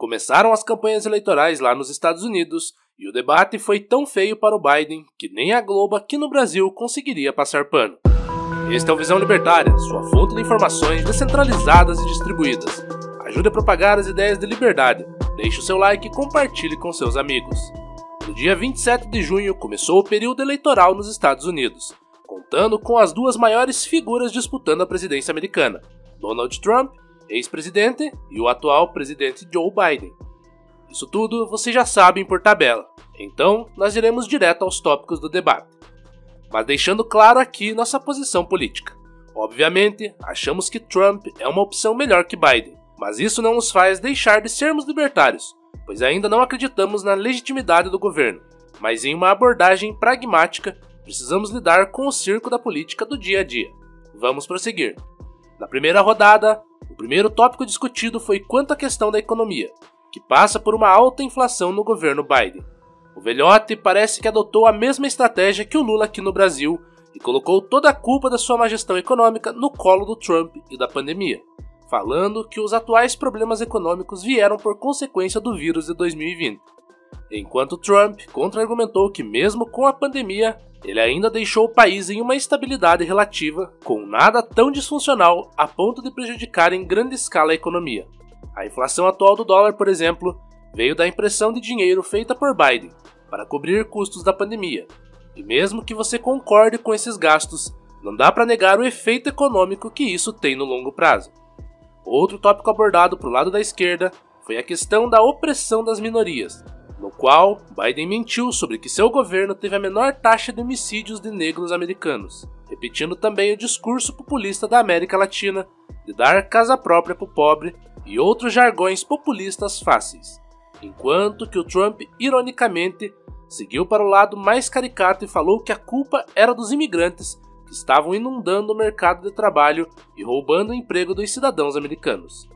Começaram as campanhas eleitorais lá nos Estados Unidos e o debate foi tão feio para o Biden que nem a Globo aqui no Brasil conseguiria passar pano. Este é o Visão Libertária, sua fonte de informações descentralizadas e distribuídas. Ajude a propagar as ideias de liberdade. Deixe o seu like e compartilhe com seus amigos. No dia 27 de junho começou o período eleitoral nos Estados Unidos, contando com as duas maiores figuras disputando a presidência americana: Donald Trump ex-presidente e o atual presidente Joe Biden. Isso tudo vocês já sabem por tabela, então nós iremos direto aos tópicos do debate. Mas deixando claro aqui nossa posição política. Obviamente, achamos que Trump é uma opção melhor que Biden, mas isso não nos faz deixar de sermos libertários, pois ainda não acreditamos na legitimidade do governo, mas em uma abordagem pragmática precisamos lidar com o circo da política do dia a dia. Vamos prosseguir. Na primeira rodada, o primeiro tópico discutido foi quanto à questão da economia, que passa por uma alta inflação no governo Biden. O velhote parece que adotou a mesma estratégia que o Lula aqui no Brasil e colocou toda a culpa da sua má gestão econômica no colo do Trump e da pandemia, falando que os atuais problemas econômicos vieram por consequência do vírus de 2020. Enquanto Trump contra-argumentou que, mesmo com a pandemia, ele ainda deixou o país em uma estabilidade relativa, com nada tão disfuncional a ponto de prejudicar em grande escala a economia. A inflação atual do dólar, por exemplo, veio da impressão de dinheiro feita por Biden para cobrir custos da pandemia. E mesmo que você concorde com esses gastos, não dá para negar o efeito econômico que isso tem no longo prazo. Outro tópico abordado para o lado da esquerda foi a questão da opressão das minorias, no qual Biden mentiu sobre que seu governo teve a menor taxa de homicídios de negros americanos, repetindo também o discurso populista da América Latina de dar casa própria para o pobre e outros jargões populistas fáceis, enquanto que o Trump, ironicamente, seguiu para o lado mais caricato e falou que a culpa era dos imigrantes que estavam inundando o mercado de trabalho e roubando o emprego dos cidadãos americanos.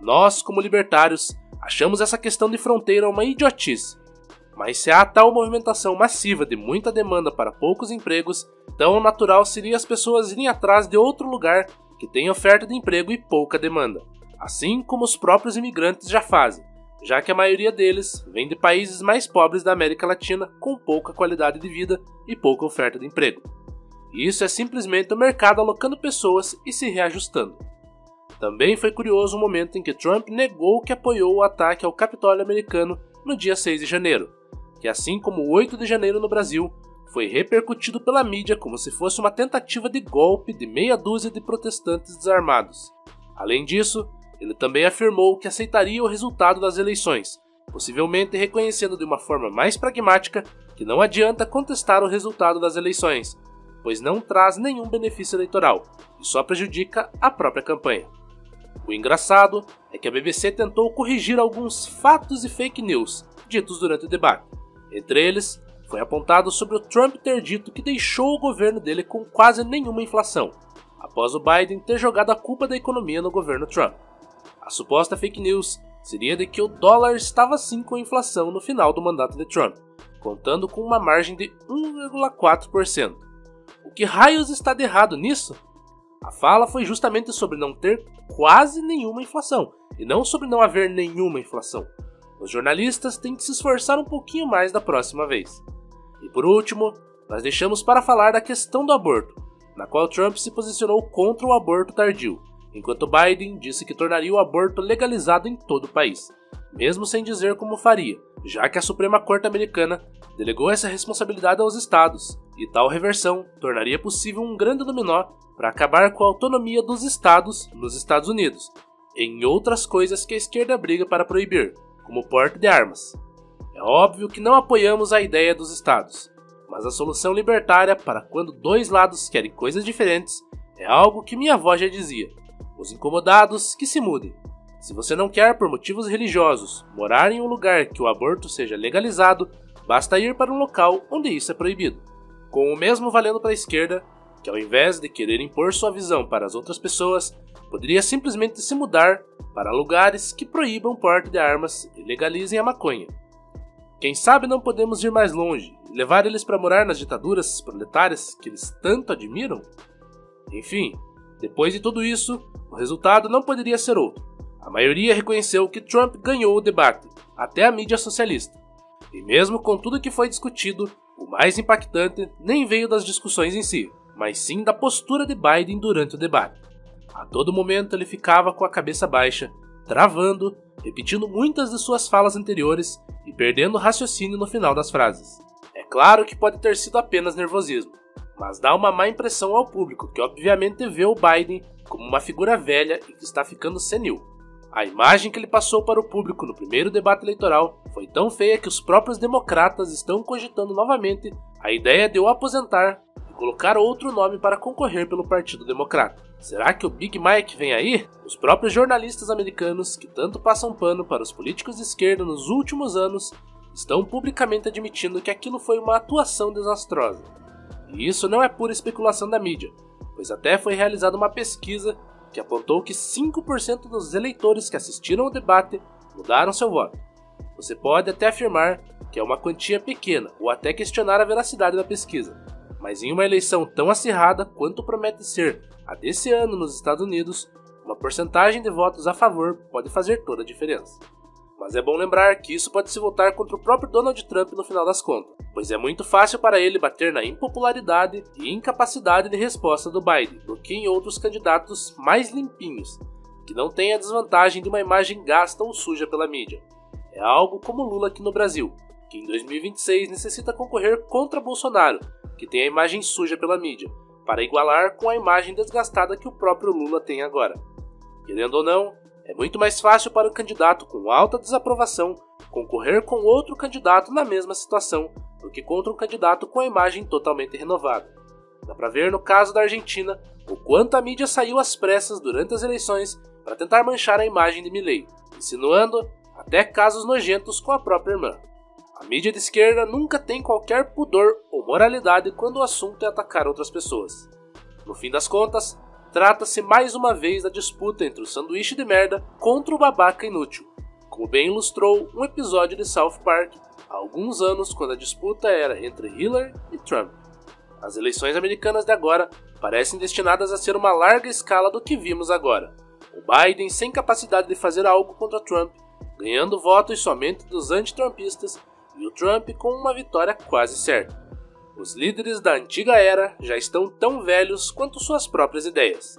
Nós, como libertários, Achamos essa questão de fronteira uma idiotice. Mas se há tal movimentação massiva de muita demanda para poucos empregos, tão natural seria as pessoas irem atrás de outro lugar que tem oferta de emprego e pouca demanda, assim como os próprios imigrantes já fazem, já que a maioria deles vem de países mais pobres da América Latina com pouca qualidade de vida e pouca oferta de emprego. Isso é simplesmente o mercado alocando pessoas e se reajustando. Também foi curioso o momento em que Trump negou que apoiou o ataque ao Capitólio americano no dia 6 de janeiro, que assim como o 8 de janeiro no Brasil, foi repercutido pela mídia como se fosse uma tentativa de golpe de meia dúzia de protestantes desarmados. Além disso, ele também afirmou que aceitaria o resultado das eleições, possivelmente reconhecendo de uma forma mais pragmática que não adianta contestar o resultado das eleições, pois não traz nenhum benefício eleitoral e só prejudica a própria campanha. O engraçado é que a BBC tentou corrigir alguns fatos e fake news ditos durante o debate. Entre eles, foi apontado sobre o Trump ter dito que deixou o governo dele com quase nenhuma inflação, após o Biden ter jogado a culpa da economia no governo Trump. A suposta fake news seria de que o dólar estava sim com inflação no final do mandato de Trump, contando com uma margem de 1,4%. O que raios está de errado nisso? A fala foi justamente sobre não ter quase nenhuma inflação, e não sobre não haver nenhuma inflação. Os jornalistas têm que se esforçar um pouquinho mais da próxima vez. E por último, nós deixamos para falar da questão do aborto, na qual Trump se posicionou contra o aborto tardio, enquanto Biden disse que tornaria o aborto legalizado em todo o país, mesmo sem dizer como faria, já que a Suprema Corte Americana delegou essa responsabilidade aos estados, e tal reversão tornaria possível um grande dominó para acabar com a autonomia dos estados nos Estados Unidos, em outras coisas que a esquerda briga para proibir, como o porte de armas. É óbvio que não apoiamos a ideia dos estados, mas a solução libertária para quando dois lados querem coisas diferentes é algo que minha avó já dizia: os incomodados que se mudem. Se você não quer, por motivos religiosos, morar em um lugar que o aborto seja legalizado, basta ir para um local onde isso é proibido. Com o mesmo valendo para a esquerda, que ao invés de querer impor sua visão para as outras pessoas, poderia simplesmente se mudar para lugares que proíbam o porte de armas e legalizem a maconha. Quem sabe não podemos ir mais longe e levar eles para morar nas ditaduras proletárias que eles tanto admiram? Enfim, depois de tudo isso, o resultado não poderia ser outro. A maioria reconheceu que Trump ganhou o debate, até a mídia socialista. E mesmo com tudo que foi discutido, o mais impactante nem veio das discussões em si, mas sim da postura de Biden durante o debate. A todo momento ele ficava com a cabeça baixa, travando, repetindo muitas de suas falas anteriores e perdendo o raciocínio no final das frases. É claro que pode ter sido apenas nervosismo, mas dá uma má impressão ao público que obviamente vê o Biden como uma figura velha e que está ficando senil. A imagem que ele passou para o público no primeiro debate eleitoral foi tão feia que os próprios democratas estão cogitando novamente a ideia de o aposentar e colocar outro nome para concorrer pelo Partido Democrata. Será que o Big Mike vem aí? Os próprios jornalistas americanos, que tanto passam pano para os políticos de esquerda nos últimos anos, estão publicamente admitindo que aquilo foi uma atuação desastrosa. E isso não é pura especulação da mídia, pois até foi realizada uma pesquisa que apontou que 5% dos eleitores que assistiram ao debate mudaram seu voto. Você pode até afirmar que é uma quantia pequena ou até questionar a veracidade da pesquisa, mas em uma eleição tão acirrada quanto promete ser a desse ano nos Estados Unidos, uma porcentagem de votos a favor pode fazer toda a diferença. Mas é bom lembrar que isso pode se voltar contra o próprio Donald Trump no final das contas, pois é muito fácil para ele bater na impopularidade e incapacidade de resposta do Biden do que em outros candidatos mais limpinhos, que não têm a desvantagem de uma imagem gasta ou suja pela mídia. É algo como Lula aqui no Brasil, que em 2026 necessita concorrer contra Bolsonaro, que tem a imagem suja pela mídia, para igualar com a imagem desgastada que o próprio Lula tem agora. Querendo ou não, é muito mais fácil para o candidato com alta desaprovação concorrer com outro candidato na mesma situação do que contra um candidato com a imagem totalmente renovada. Dá para ver no caso da Argentina o quanto a mídia saiu às pressas durante as eleições para tentar manchar a imagem de Milley, insinuando até casos nojentos com a própria irmã. A mídia de esquerda nunca tem qualquer pudor ou moralidade quando o assunto é atacar outras pessoas. No fim das contas, Trata-se mais uma vez da disputa entre o sanduíche de merda contra o babaca inútil, como bem ilustrou um episódio de South Park há alguns anos quando a disputa era entre Hillary e Trump. As eleições americanas de agora parecem destinadas a ser uma larga escala do que vimos agora. O Biden sem capacidade de fazer algo contra Trump, ganhando votos somente dos anti-trumpistas, e o Trump com uma vitória quase certa. Os líderes da antiga era já estão tão velhos quanto suas próprias ideias.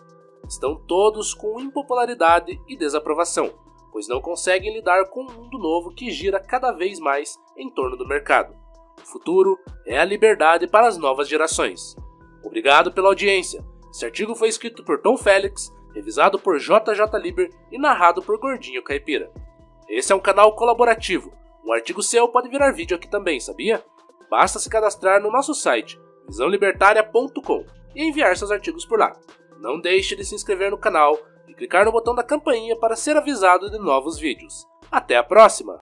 Estão todos com impopularidade e desaprovação, pois não conseguem lidar com um mundo novo que gira cada vez mais em torno do mercado. O futuro é a liberdade para as novas gerações. Obrigado pela audiência. Esse artigo foi escrito por Tom Félix, revisado por JJ Liber e narrado por Gordinho Caipira. Esse é um canal colaborativo. Um artigo seu pode virar vídeo aqui também, sabia? Basta se cadastrar no nosso site visãolibertaria.com e enviar seus artigos por lá. Não deixe de se inscrever no canal e clicar no botão da campainha para ser avisado de novos vídeos. Até a próxima!